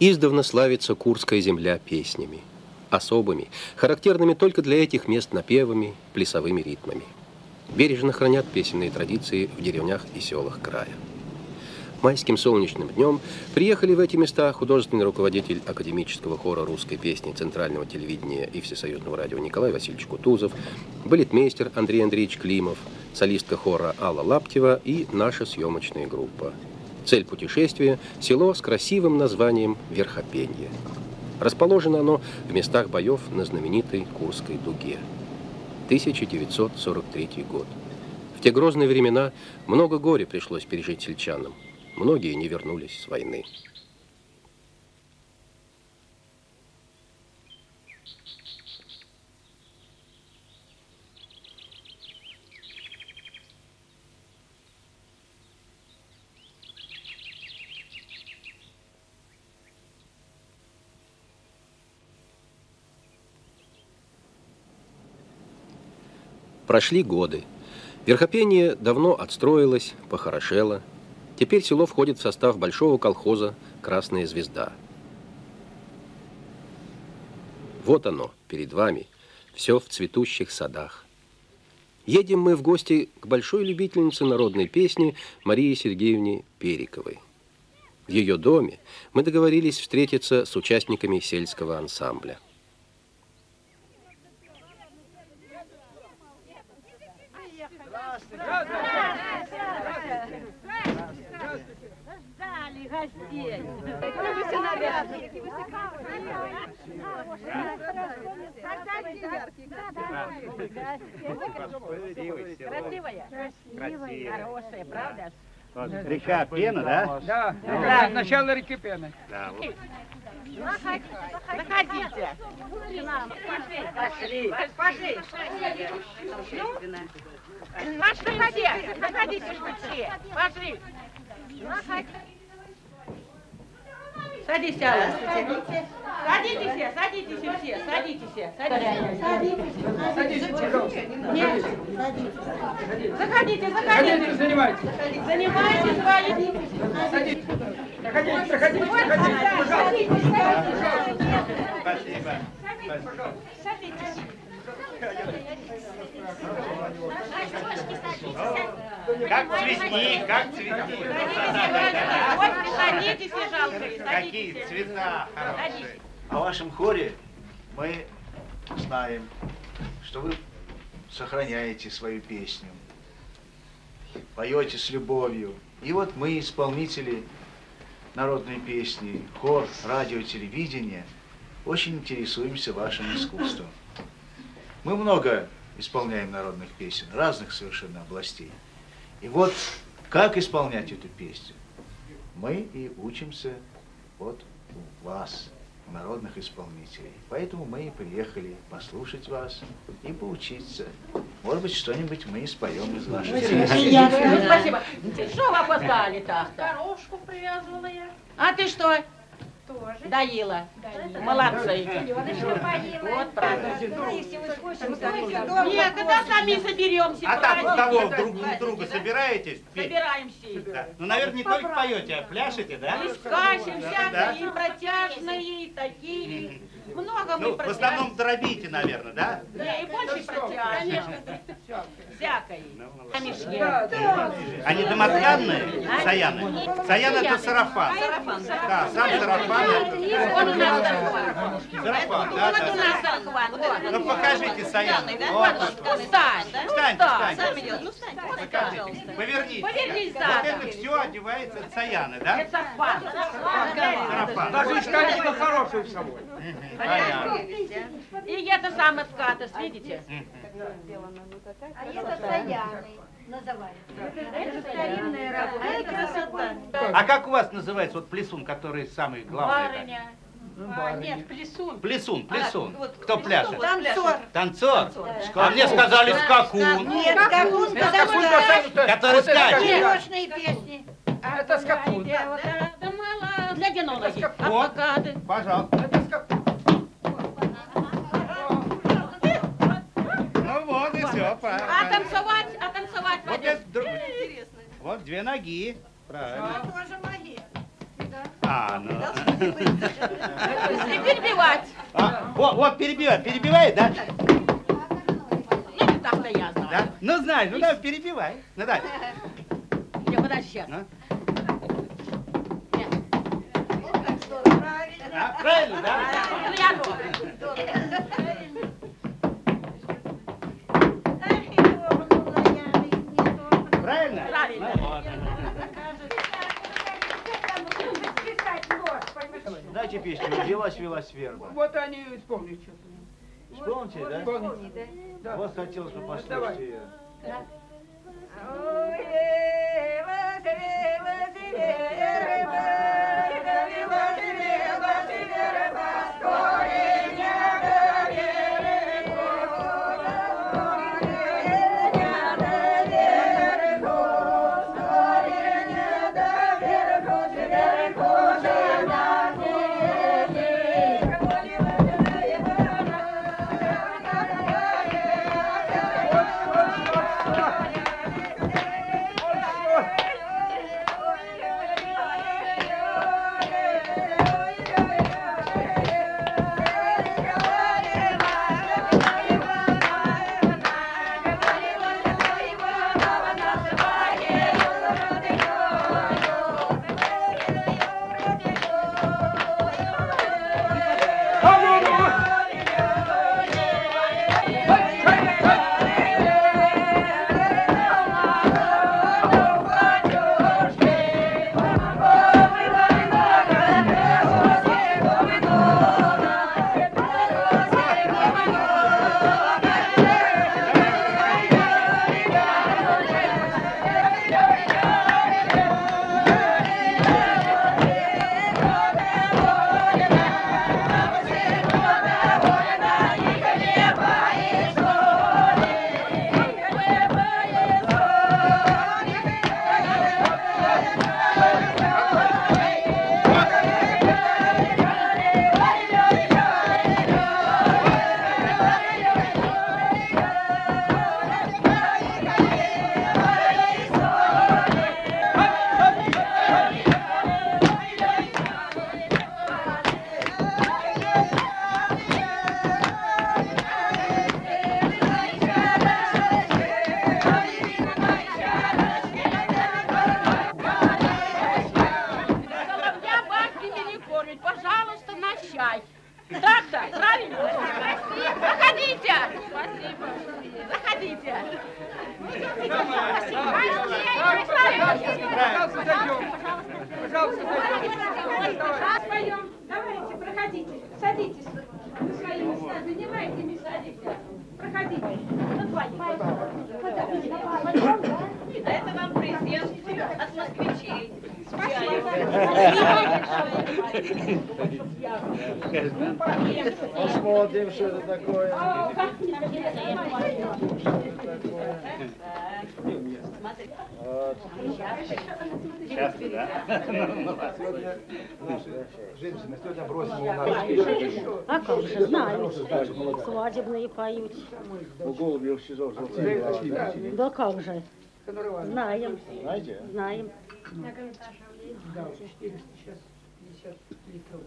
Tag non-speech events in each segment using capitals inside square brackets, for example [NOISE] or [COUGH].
Издавна славится Курская земля песнями, особыми, характерными только для этих мест напевами, плясовыми ритмами. Бережно хранят песенные традиции в деревнях и селах края. Майским солнечным днем приехали в эти места художественный руководитель академического хора русской песни Центрального телевидения и Всесоюзного радио Николай Васильевич Кутузов, балетмейстер Андрей Андреевич Климов, солистка хора Алла Лаптева и наша съемочная группа. Цель путешествия – село с красивым названием Верхопенье. Расположено оно в местах боев на знаменитой Курской дуге. 1943 год. В те грозные времена много горя пришлось пережить сельчанам – Многие не вернулись с войны. Прошли годы. Верхопение давно отстроилось, похорошело, Теперь село входит в состав большого колхоза «Красная звезда». Вот оно, перед вами, все в цветущих садах. Едем мы в гости к большой любительнице народной песни Марии Сергеевне Периковой. В ее доме мы договорились встретиться с участниками сельского ансамбля. Гостей. Какие вы все нарядные. Красивая? Красивая. Хорошая, правда? Вот, река Пена, да? Да, да. начало реки Пены. Да, вот. Заходите. Пошли. Пошли. Маш, заходи. Заходите, все. Пошли. Садись, Алла. Садитесь все, садитесь все, садитесь все, садитесь. Садитесь, пожалуйста. Нет. Заходите, Заходите, занимайтесь. Занимайтесь свои. Садитесь. Проходите, проходите, проходите, пожалуйста. Спасибо. Садитесь. Как цветник, как цветник. Вот садитесь жалко. Какие цвета хорошие. О вашем хоре мы знаем, что вы сохраняете свою песню, поете с любовью. И вот мы, исполнители народной песни, хор, радио, телевидение, очень интересуемся вашим искусством. Мы много исполняем народных песен, разных совершенно областей. И вот как исполнять эту песню, мы и учимся вот у вас, у народных исполнителей. Поэтому мы и приехали послушать вас и поучиться. Может быть, что-нибудь мы и споем из вашей песни. Ну, Спасибо. Что вы опоздали так-то? Дорожку привязывала я. А ты что? Тоже. Доила. Доила. Молодцы. Вот правда. Нет, когда сами соберемся. А так у кого друг у друга собираетесь? Собираемся. Да. Ну, наверное, не только поете, а пляшете, да? И скачем всякие, и протяжные, и такие. Много мы Ну, в основном дробите, наверное, да? Не, и больше протяжных. Всякой. А мешке. Они домотканные, саяны? Саян это сарафан. Сарафан, Да, сам сарафан. Вот у нас сарафан. Сарафан, да, Вот у да. нас сарафан. Вот. Ну, покажите саян. Вот, вот, вот. Встань. Встаньте, встаньте. Ну, встань. Покажите. Поверните. Повернись Вот задом. это все одевается от саяны, да? Это сарафан. Сарафан. Даже искали хорошую с собой. Понятно. И это самое скатос, видите? А это саяны называется. Это старинная работа. А это красота. А как у вас называется вот плесун, который самый главный? Барыня. А, нет, плесун. Плесун, плесун. Кто пляшет? Танцор. Танцор? А мне сказали скакун. Нет, скакун, Который скачет. Художественные песни. Это скакун. Да мало. Для генологии. Вот. Адвокаты. Пожалуйста. Это скакун. И все, А правильно. танцевать, а танцевать Вот это друг- Вот две ноги. Правильно. Тоже мои. А А, ну. Не перебивать. А, вот, вот, перебивает, перебивает, да? Ну, не так-то я знаю. Да? Ну, знаешь, ну, давай, перебивай. Ну, давай. Не, подожди сейчас. Ну. А, правильно, да? Ну, я тоже. Правильно? Правильно. Дайте песню «Велась, велась верба». Вот они вспомнят что-то. Вспомните, да? Вспомните. Да. Вот хотелось бы послушать ее. Hey! Посмотрим, что это такое. Часто, да? Женщина, сегодня бросим у нас. А как же, знаю. Свадебные поют. У голуби в СИЗО золотые. Да как же, знаем, Знаете? знаем. Да, 450 литров.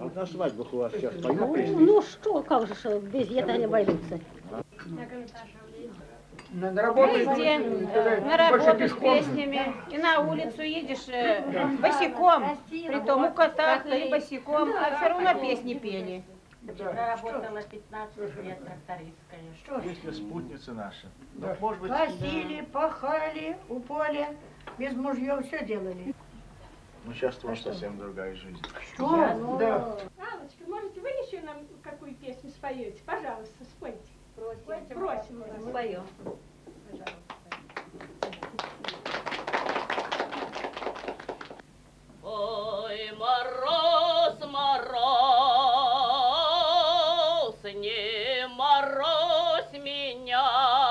А вот на свадьбах у вас сейчас Ну, поют песни? ну что, как же, что без этого не обойдутся. На, работу Везде, э, на работу с пешком. песнями. И на улицу едешь э, босиком. Притом у кота и босиком. А все равно песни пели. Проработала 15 лет трактористкой. Песня спутница наша. Ну, Да. может быть, Косили, пахали у поля, без мужьев все делали. Ну сейчас у вас совсем другая жизнь. Что? Да. Аллочка, можете вы еще нам какую песню споете? Пожалуйста, спойте. Просим. Просим вас. Споем. Ой, мороз, мороз, не морозь меня,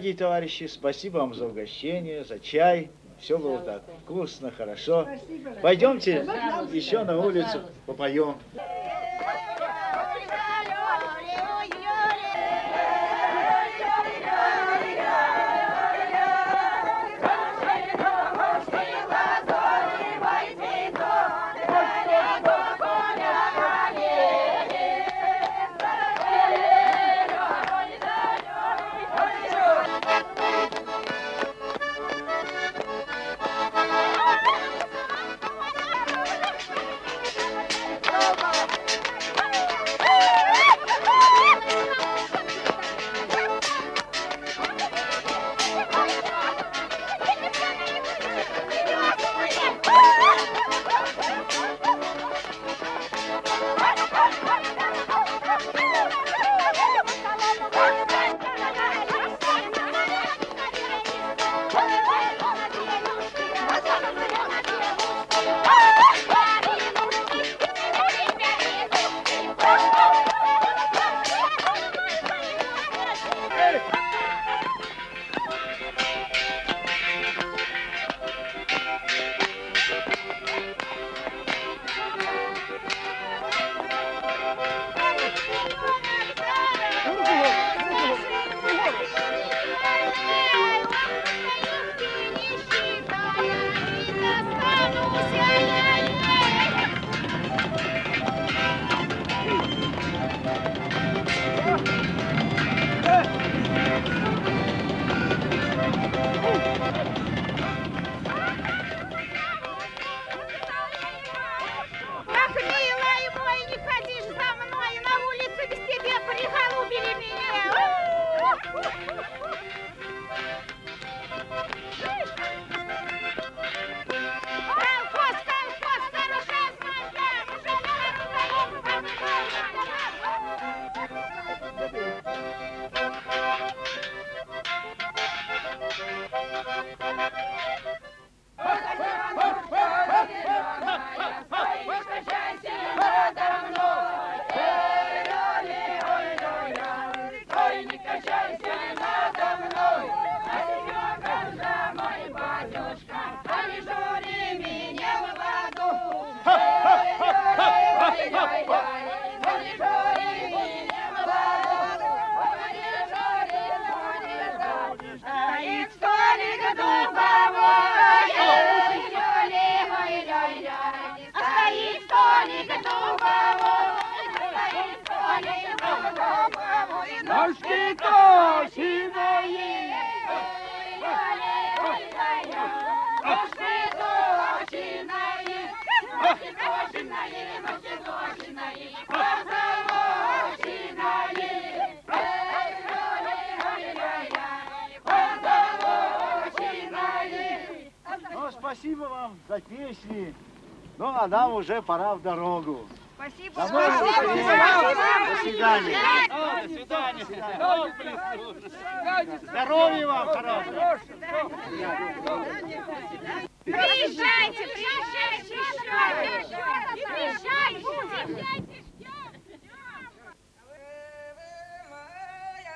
дорогие товарищи, спасибо вам за угощение, за чай. Все было так вкусно, хорошо. Пойдемте еще на улицу попоем. Woo-hoo-hoo! [LAUGHS] уже пора в дорогу. Спасибо. Домой, Спасибо. До свидания. До свидания. Здоровья вам, хорошего. Приезжайте, приезжайте еще. Будем.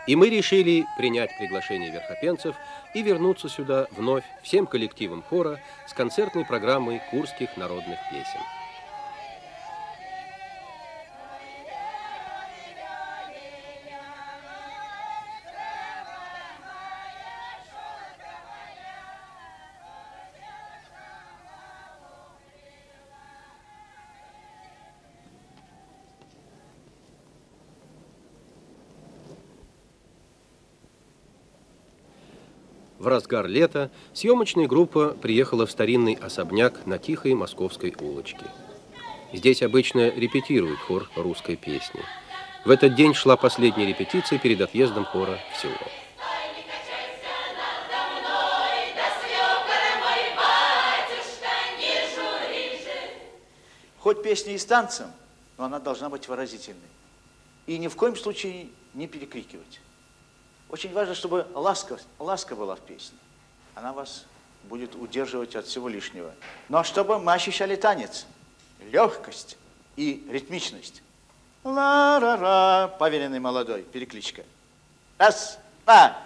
И мы решили принять приглашение верхопенцев и вернуться сюда вновь всем коллективом хора с концертной программой курских народных песен. Разгар лета съемочная группа приехала в старинный особняк на тихой московской улочке. Здесь обычно репетируют хор русской песни. В этот день шла последняя репетиция перед отъездом хора в село. Хоть песня и с танцем, но она должна быть выразительной. И ни в коем случае не перекрикивать. Очень важно, чтобы ласка, ласка была в песне. Она вас будет удерживать от всего лишнего. Но чтобы мы ощущали танец, легкость и ритмичность. Ла-ра-ра, поверенный молодой, перекличка. Раз, два.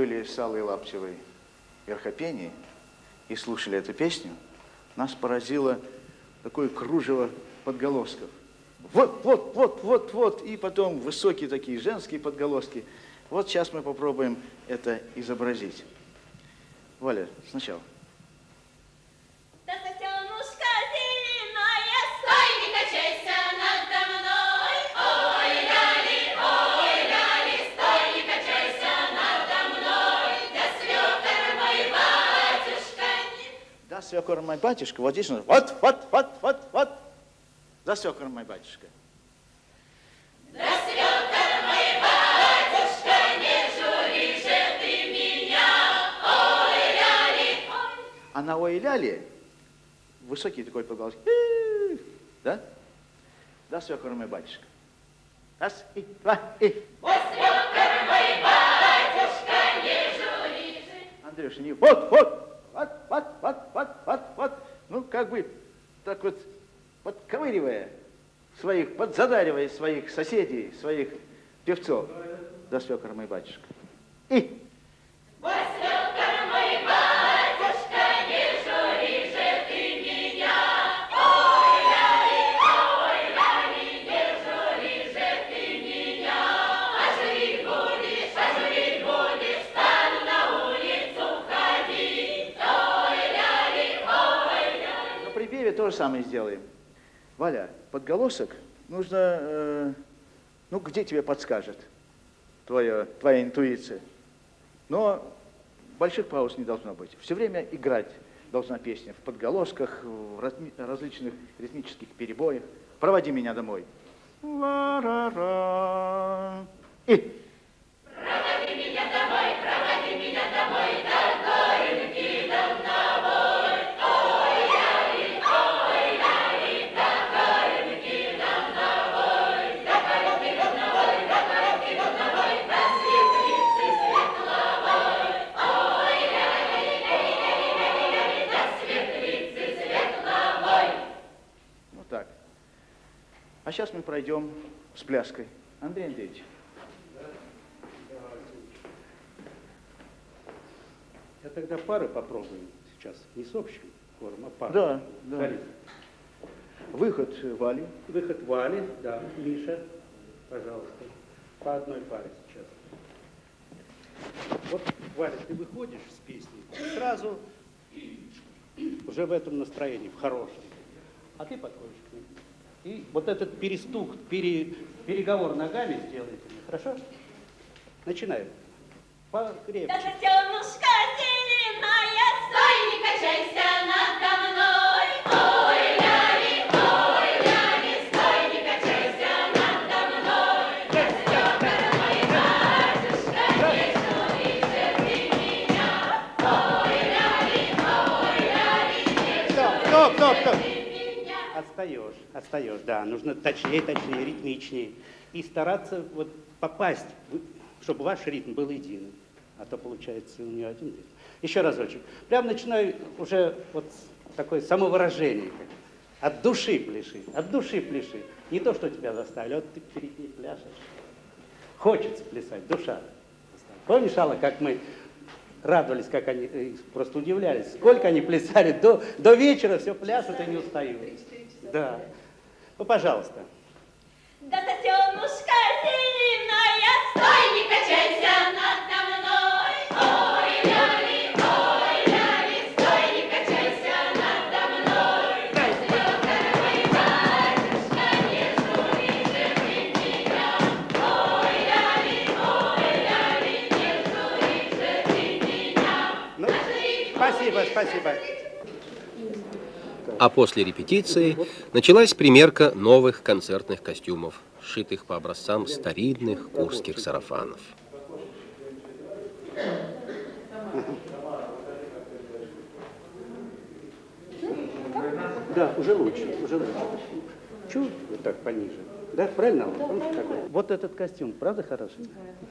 Были с Аллой Лаптевой Верхопении и слушали эту песню, нас поразило такое кружево подголосков. Вот, вот, вот, вот, вот, и потом высокие такие женские подголоски. Вот сейчас мы попробуем это изобразить. Валя, сначала. Свекор мой батюшка, вот здесь, вот, вот, вот, вот, вот. Да, свекор мой батюшка. Да свекор мой батюшка, не жури же ты меня. Ой, ляли, ой. А на ой-ляле высокий такой подголосок. Да? Да, свекор мой батюшка. Раз, и, два, и. Да свекор мой батюшка, не жури же. Андрюша, не вот, вот, вот, вот, вот, вот, вот, вот. Ну, как бы так вот подковыривая своих, подзадаривая своих соседей, своих певцов. Да, свекор мой батюшка. И. Да то же самое сделаем. Валя, подголосок нужно, э, ну, где тебе подскажет твоя, твоя интуиция. Но больших пауз не должно быть. Все время играть должна песня в подголосках, в разми- различных ритмических перебоях. Проводи меня домой. Ла-ра-ра. И. Проводи А сейчас мы пройдем с пляской. Андрей Андреевич. Я тогда пары попробую сейчас. Не с общим хором, а пары. Да, да. Выход Вали. Выход Вали, да. Миша, пожалуйста. По одной паре сейчас. Вот, Валя, ты выходишь с песней, сразу уже в этом настроении, в хорошем. А ты подходишь к ним. И вот этот перестук, пере- переговор ногами сделайте мне, хорошо? Начинаем. Покрепче. Да сосенушка зеленая, стой, не качайся надо мной. Ой, ляли, ой, ляли, стой, не качайся надо мной. Да свекор мой батюшка, не жури же ты меня. Ой, ляли, ой, ляли, не Стоп, жури стоп, стоп, же стоп. ты меня. Отстаешь, отстаешь, да. Нужно точнее, точнее, ритмичнее. И стараться вот попасть, чтобы ваш ритм был единый. А то получается у нее один ритм. Еще разочек. Прям начинаю уже вот такое самовыражение. От души пляши, от души пляши. Не то, что тебя заставили, вот ты перед ней пляшешь. Хочется плясать, душа. Помнишь, Алла, как мы радовались, как они э, просто удивлялись, сколько они плясали до, до вечера, все пляшут и не устают. Да. Ну, пожалуйста. Да сосенушка зеленая, стой, не качайся надо А после репетиции началась примерка новых концертных костюмов, сшитых по образцам старинных курских сарафанов. Да, уже лучше, уже лучше. Чуть вот так пониже. Да, правильно? Вот, этот костюм, правда хороший?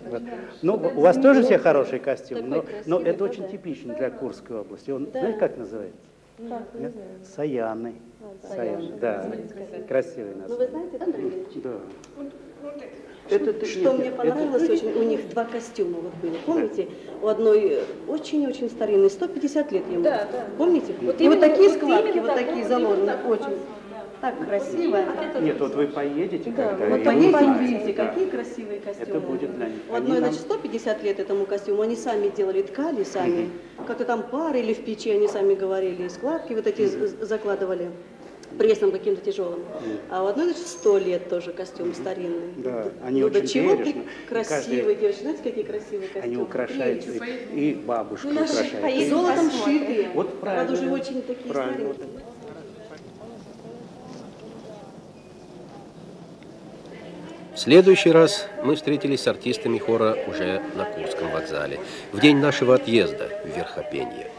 Вот. Ну, у вас тоже все хорошие костюмы, но, но это очень типично для Курской области. Он, знаете, как называется? Нет? Саяны. Саяны, да. Красивый Ну, нас. вы знаете, Андрей Ильич, Да. это, что мне понравилось очень, у них два костюма вот были, помните? У одной э, очень-очень старинный, 150 лет ему. Да, да. Помните? Вот И вот такие вот складки, вот такие вот заложены, именно такой, очень. Так красиво. Нет, вот вы поедете, Да, когда вот узнаете, увидите, да. какие красивые костюмы. Это будет для них. У Они одной, нам- значит, 150 лет этому костюму, они сами делали, ткали сами, как-то там пары или в печи, они сами говорили, и складки вот эти з- закладывали прессом каким-то тяжелым. А у одной, значит, 100 лет тоже костюм старинный. Да, они ну, до очень чего ты бережно. Красивые каждый- девочки, знаете, какие красивые костюмы? Они украшают, и, и бабушка Ну, наши украшает. и золотом шитые. Вот правильно. Правда, уже очень такие Правильно. старенькие. В следующий раз мы встретились с артистами хора уже на Курском вокзале, в день нашего отъезда в Верхопенье.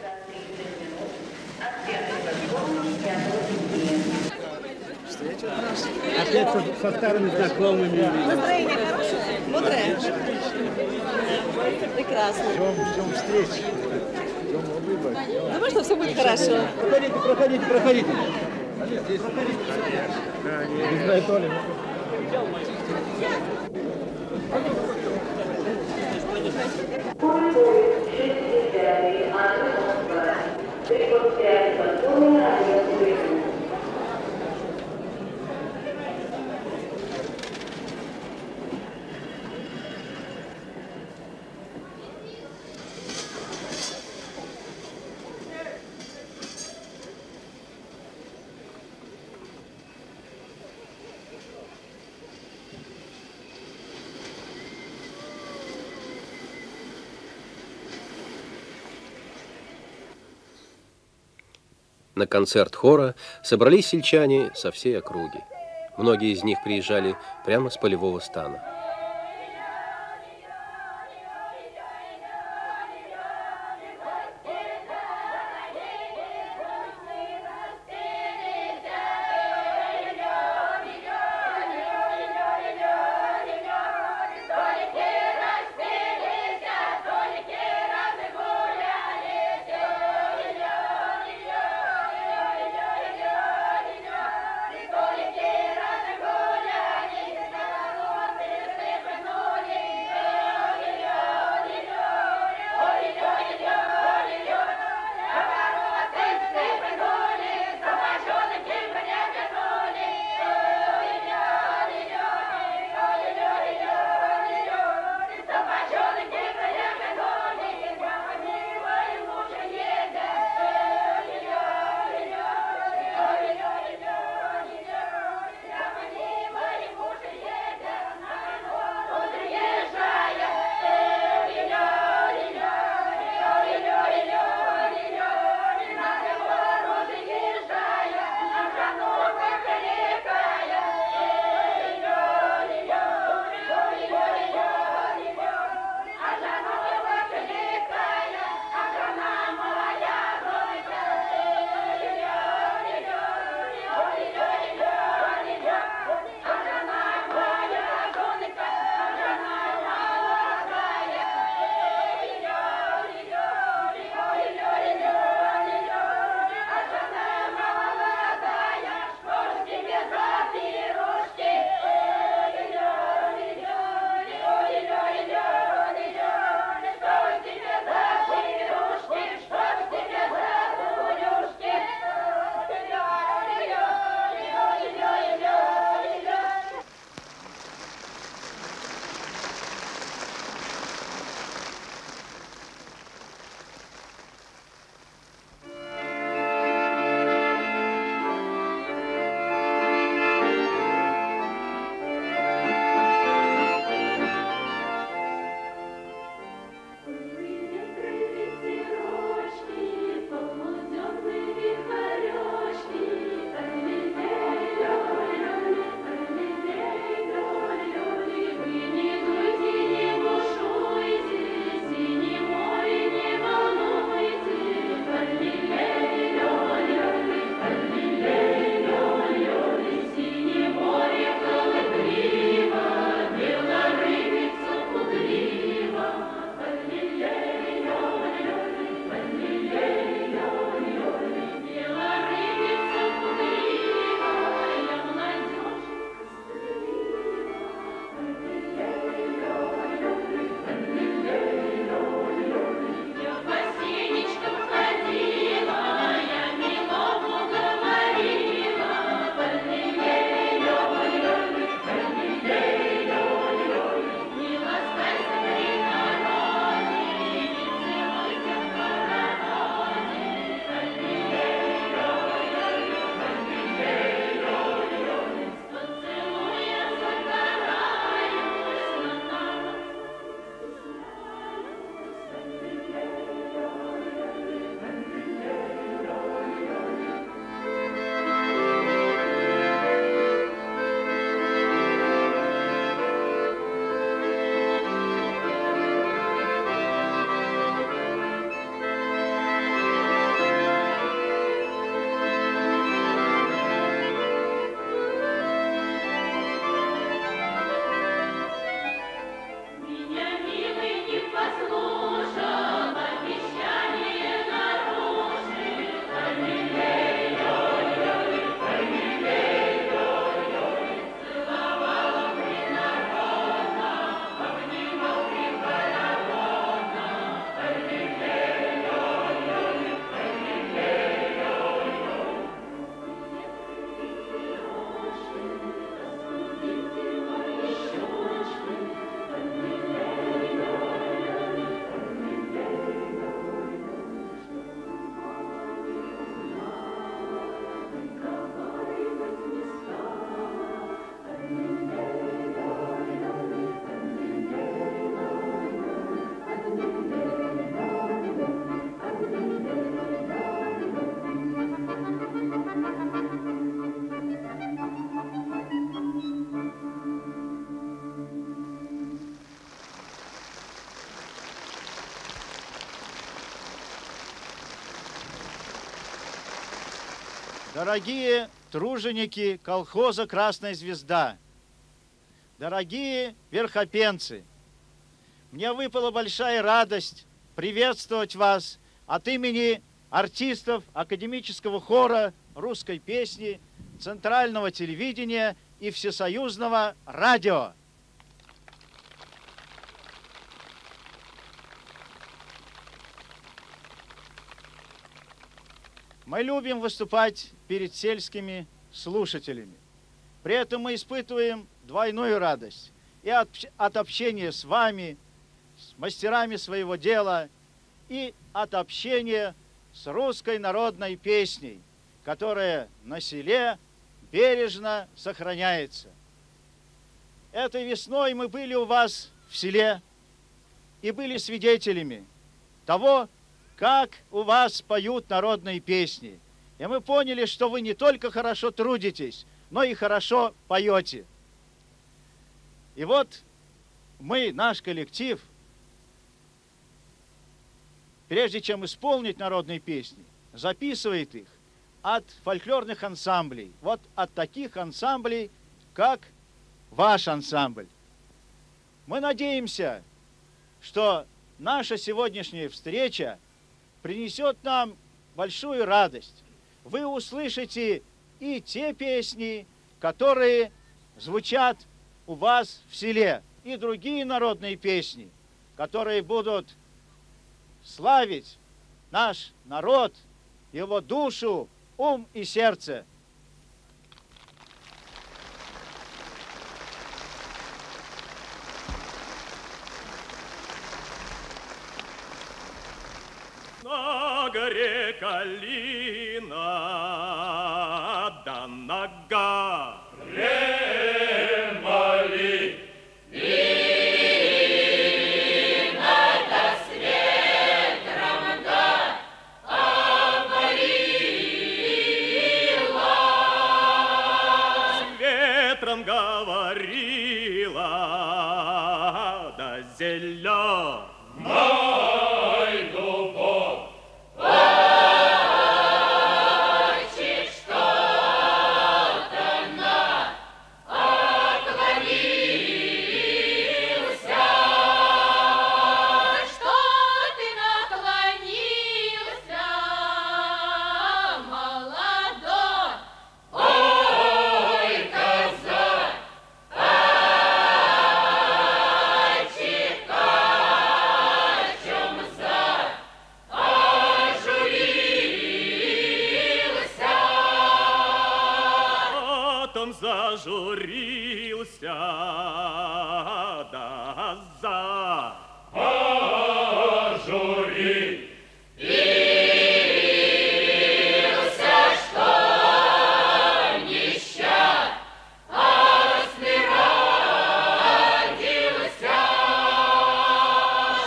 Опять со, со старыми знакомыми. Настроение хорошее? Бодрое? Прекрасно. Ждем встречи. Думаю, что все будет хорошо. Проходите, проходите, проходите. Thank you. На концерт хора собрались сельчане со всей округи. Многие из них приезжали прямо с полевого стана. Дорогие труженики колхоза «Красная звезда», дорогие верхопенцы, мне выпала большая радость приветствовать вас от имени артистов академического хора русской песни, центрального телевидения и всесоюзного радио. Мы любим выступать перед сельскими слушателями. При этом мы испытываем двойную радость. И от, от общения с вами, с мастерами своего дела, и от общения с русской народной песней, которая на селе бережно сохраняется. Этой весной мы были у вас в селе и были свидетелями того, как у вас поют народные песни. И мы поняли, что вы не только хорошо трудитесь, но и хорошо поете. И вот мы, наш коллектив, прежде чем исполнить народные песни, записывает их от фольклорных ансамблей. Вот от таких ансамблей, как ваш ансамбль. Мы надеемся, что наша сегодняшняя встреча – принесет нам большую радость. Вы услышите и те песни, которые звучат у вас в селе, и другие народные песни, которые будут славить наш народ, его душу, ум и сердце. Горе калина, да нога. Ремали. Зажурился, да за. Ожури. что несчастный родился.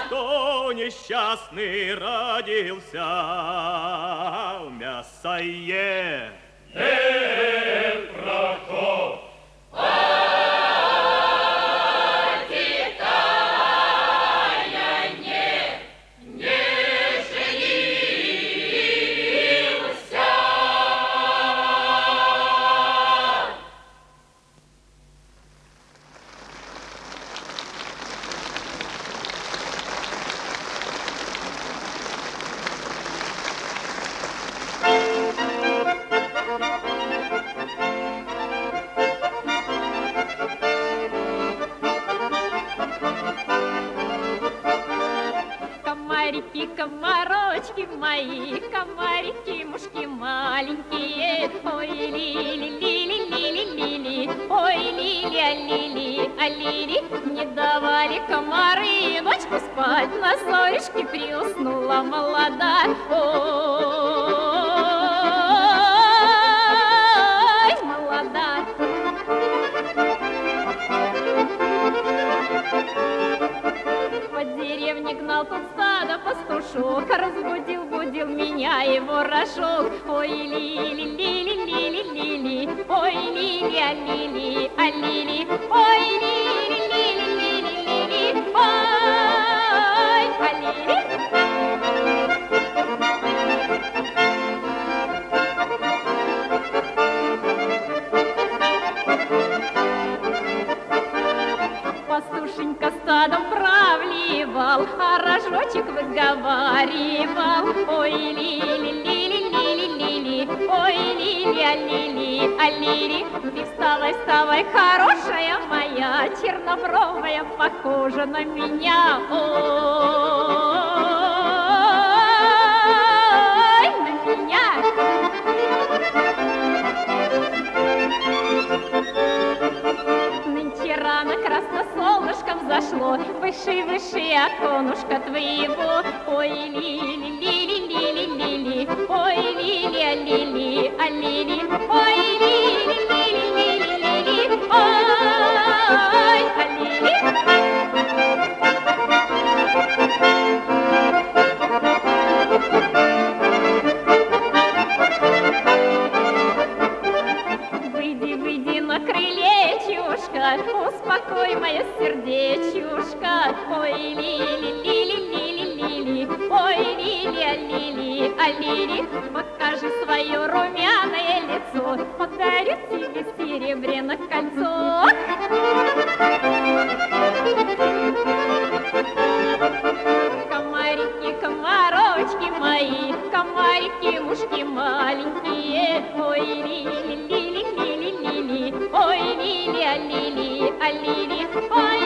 Что несчастный родился в мясое. Мои, комарики, мушки маленькие. Ой, лили, лили, лили, лили, ой, лили, а лили, а лили. Не давали комары ночку спать, на зоришке приуснула молодая. Ой, молодая. По деревне гнал тут стадо пастушок, Разбудил, будил меня его рожок. Ой, лили, лили, лили, лили, Ой, лили, а лили, а лили, Ой, лили, лили, лили, лили, Ой, а лили. целовал, а рожочек выговаривал. Ой, лили, лили, лили, лили, ой, лили, а лили, а лили. Ты вставай, вставай, хорошая моя, чернобровая, похожа на меня. Ой. зашло, выше, выше оконушка твоего. Ой, лили, лили, лили, лили, ой, лили, а лили, а лили, ой, лили, лили, лили, лили, ой. комарики, мушки маленькие, ой, лили, лили, лили, лили, ой, лили, а лили, а лили, ой,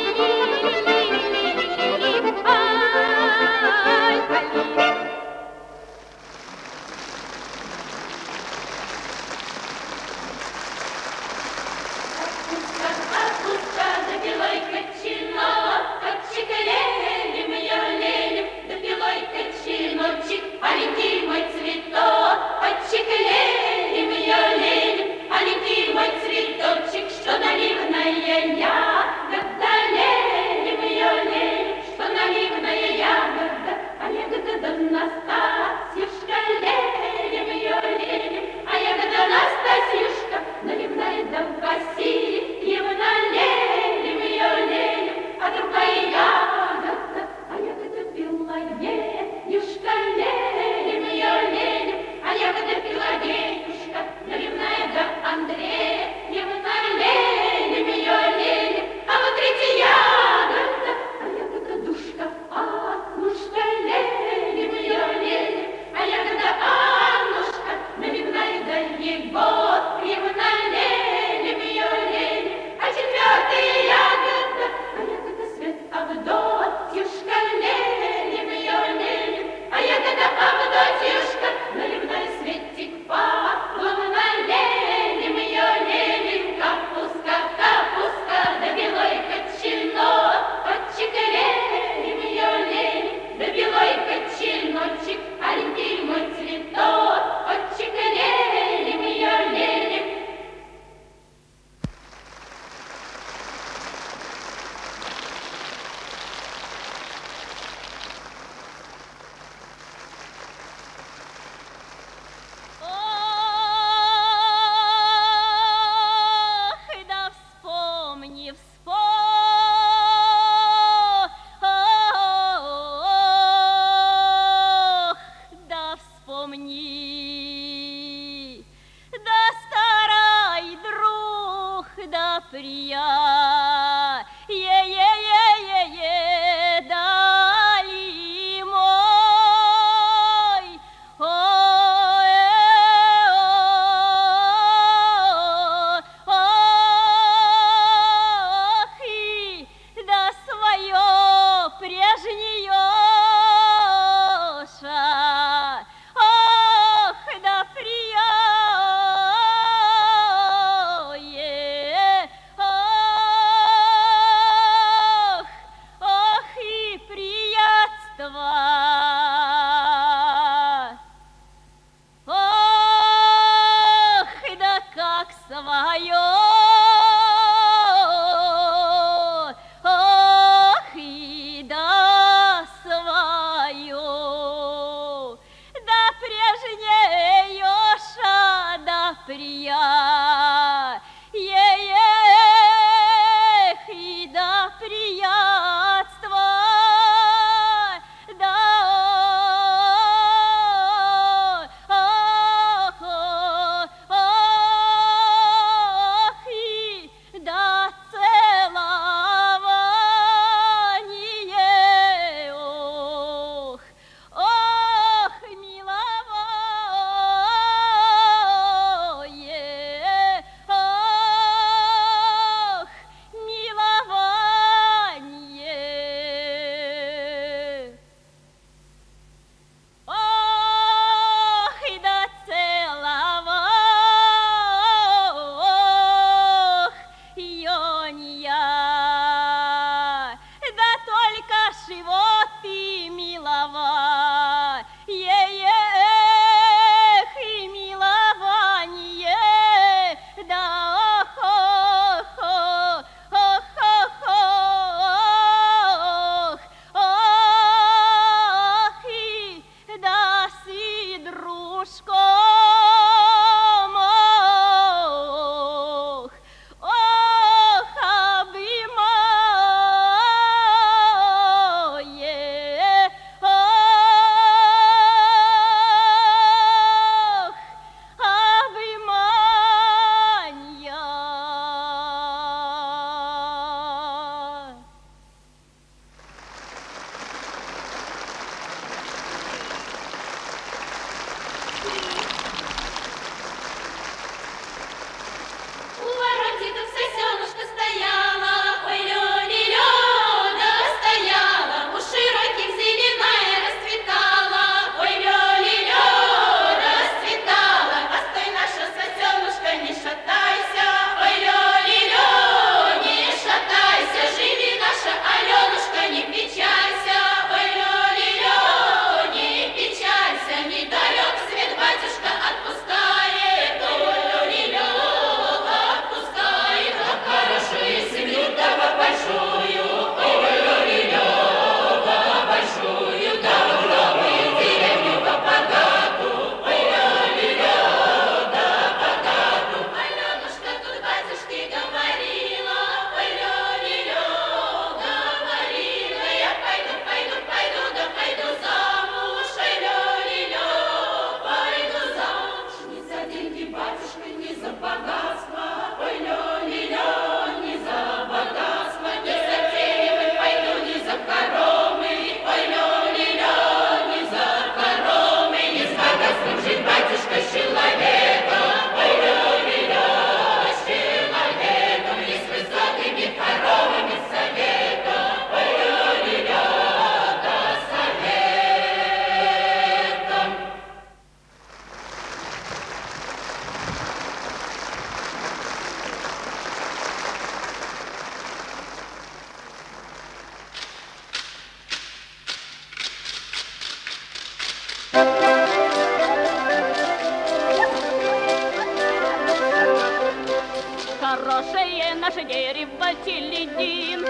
хорошее наше дерево теледин.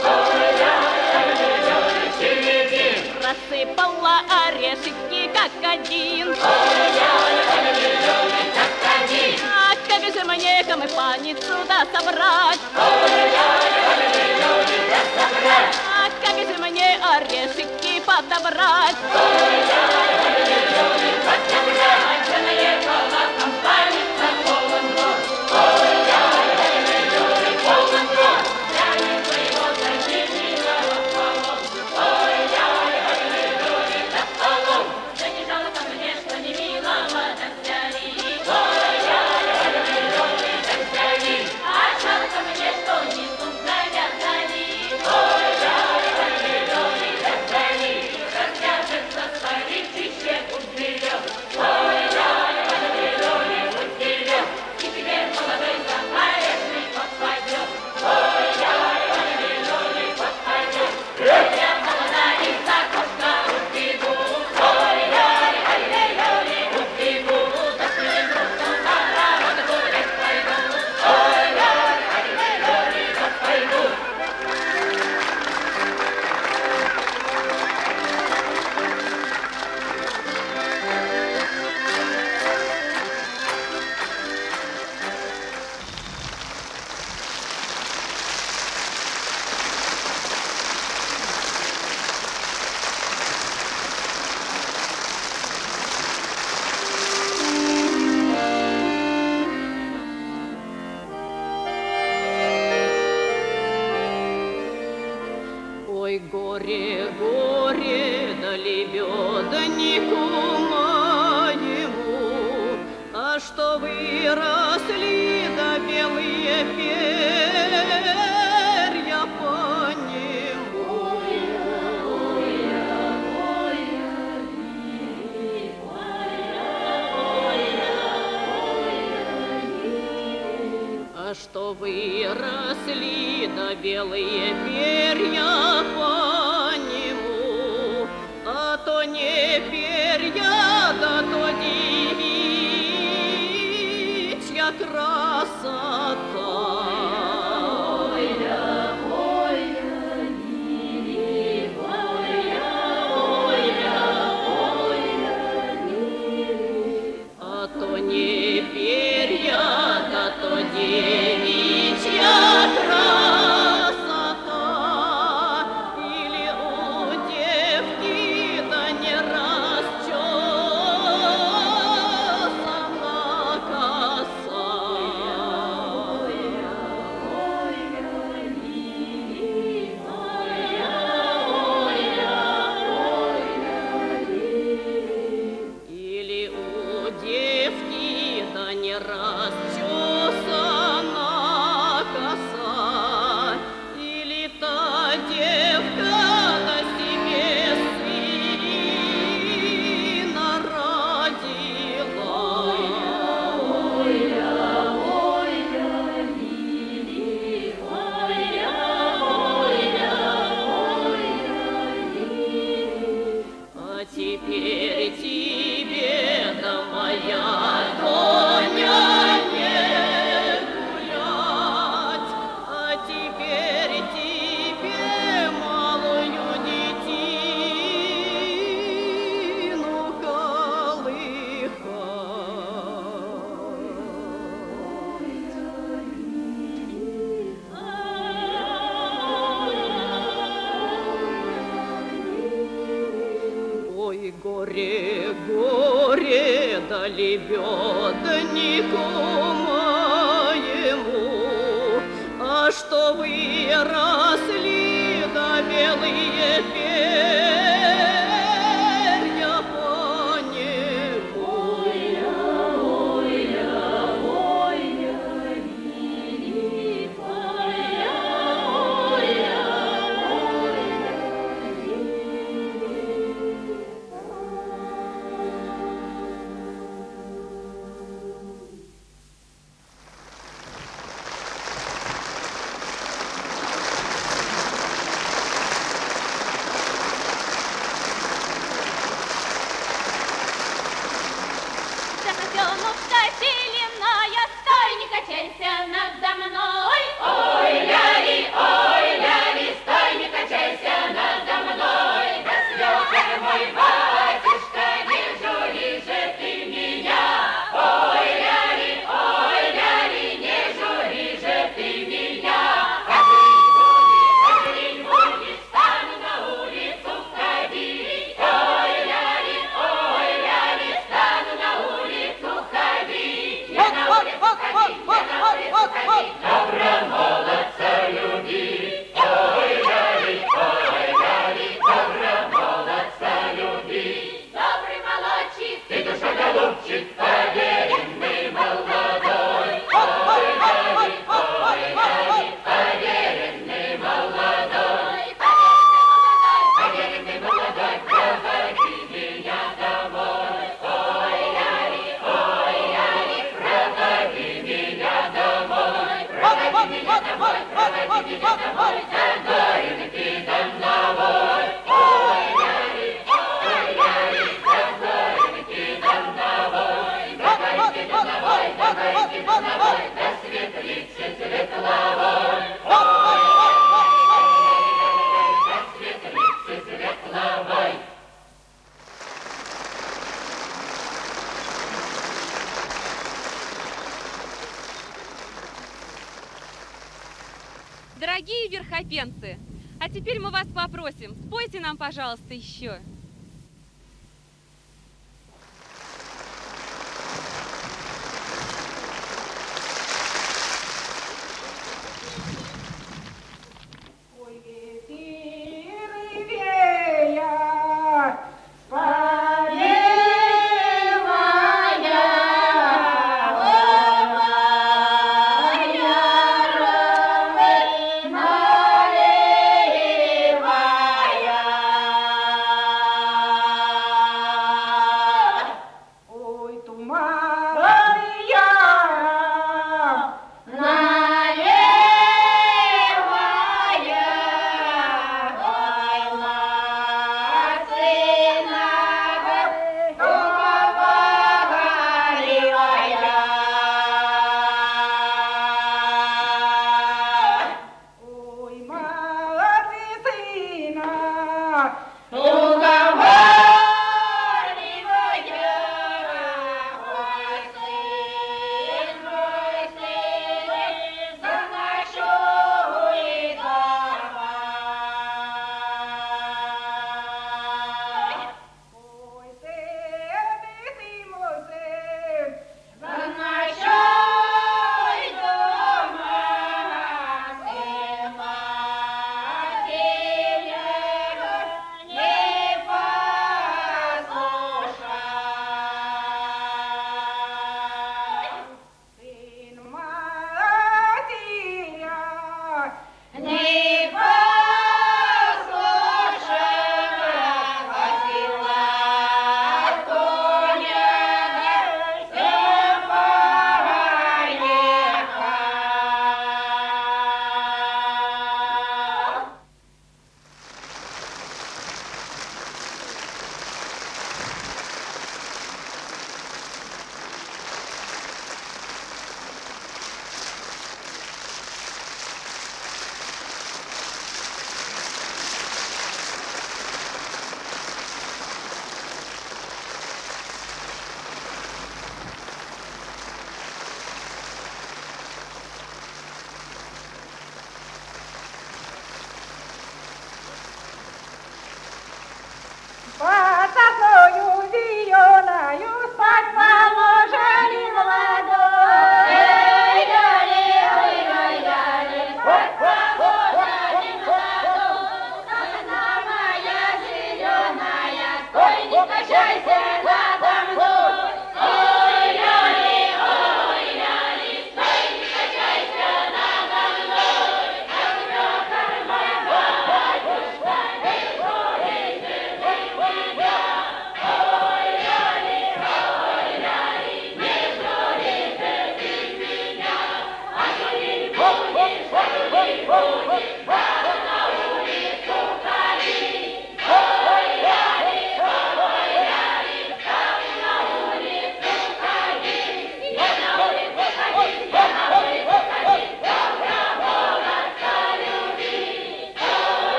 Рассыпала орешки как один. А как же мне камыпаницу да собрать? А как же мне орешки подобрать?